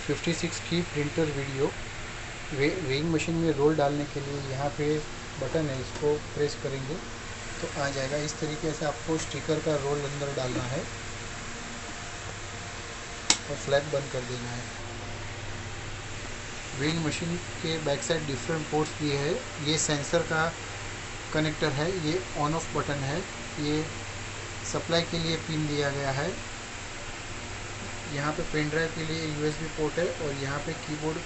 56 की printer video वे weighing machine में roll डालने के लिए यहाँ पे बटन है, इसको प्रेस करेंगे। तो आ जाएगा। इस तरीके से आपको स्टिकर का रोल अंदर डालना है और फ्लैग बंद कर देना है। वेइंग मशीन के बैक साइड डिफरेंट पोर्ट्स दिए है। ये सेंसर का कनेक्टर है। ये ऑन ऑफ़ बटन है। ये सप्लाई के लिए पिन दिया गया है। यहाँ पे पेन ड्राइव के लिए यूएसबी पोर्ट है और यहाँ पे कीबोर्ड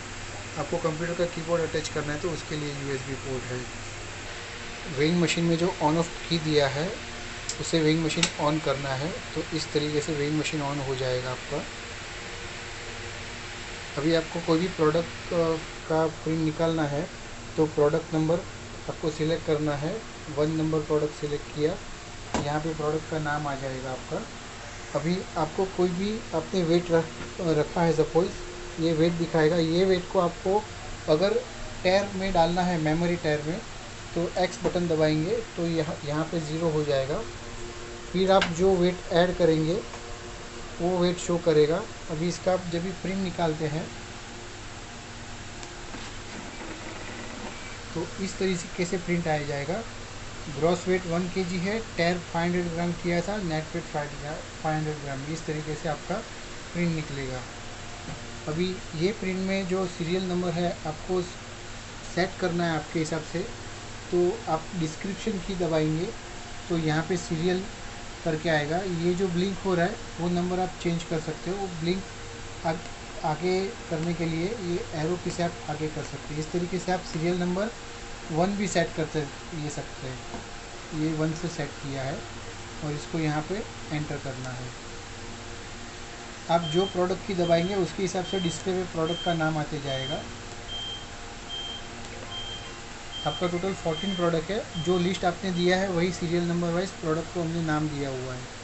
आपको कंप्यूटर का कीबोर्ड अटैच करना है तो उसके लिए यूएसबी पोर्ट है। वेइंग मशीन में जो ऑन ऑफ़ की दिया है, उसे वेइंग मशीन ऑन करना है तो इस तरीके से वेइंग मशीन ऑन हो जाएगा आपका। अभी आपको कोई भी प्रोडक्ट का प्रिंट निकालना है तो प्रोडक्ट नंबर आपको सिलेक्ट करना है। वन नंबर प्रोडक्ट सिलेक्ट किया, यहाँ पे प्रोडक्ट का नाम आ जाएगा आपका। अभी आपको कोई भी आपने वेट रख, रखा है सपोज़ ये वेट दिखाएगा। ये वेट को आपको अगर टैर में डालना है मेमोरी टैर में तो एक्स बटन दबाएँगे तो यहाँ यहाँ पे ज़ीरो हो जाएगा। फिर आप जो वेट ऐड करेंगे, वो वेट शो करेगा। अभी इसका आप जब भी प्रिंट निकालते हैं तो इस तरीके से प्रिंट आ जाएगा। ग्रॉस वेट वन के जी है, टैर 500 ग्राम किया था, net weight five five hundred gram, इस तरीके से आपका प्रिंट निकलेगा। अभी ये प्रिंट में जो सीरियल नंबर है, आपको सेट करना है आपके हिसाब से तो आप डिस्क्रिप्शन की दबाएँगे तो यहाँ पे सीरियल करके आएगा। ये जो ब्लिंक हो रहा है, वो नंबर आप चेंज कर सकते हो। वो ब्लिंक आगे करने के लिए ये एरो की से आप आगे कर सकते हैं। इस तरीके से आप सीरियल नंबर वन भी सेट करते ये सकते हैं। ये वन से सेट किया है और इसको यहाँ पे एंटर करना है। आप जो प्रोडक्ट की दबाएँगे, उसके हिसाब से डिस्प्ले पे प्रोडक्ट का नाम आते जाएगा। आपका टोटल 14 प्रोडक्ट है। जो लिस्ट आपने दिया है, वही सीरियल नंबर वाइज प्रोडक्ट को हमने नाम दिया हुआ है।